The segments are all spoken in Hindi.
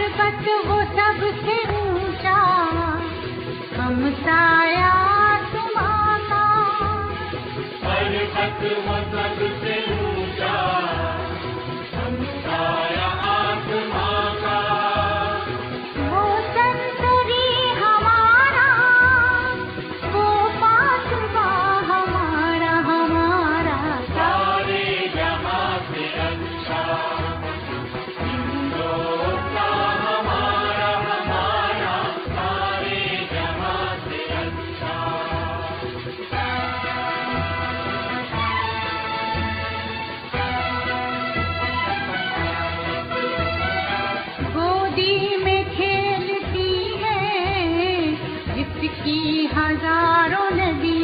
पर्वत हो सबसे ऊँचा। हम साया तुम्हारा पर्वत हो सब चारों नदी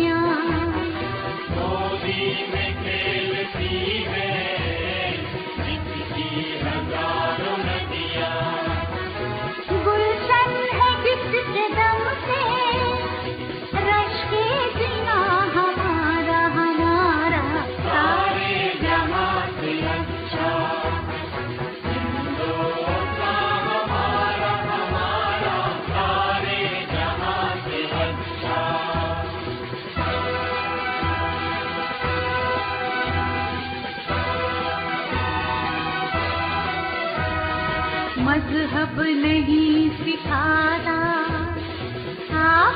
मज़हब नहीं सिखाता आप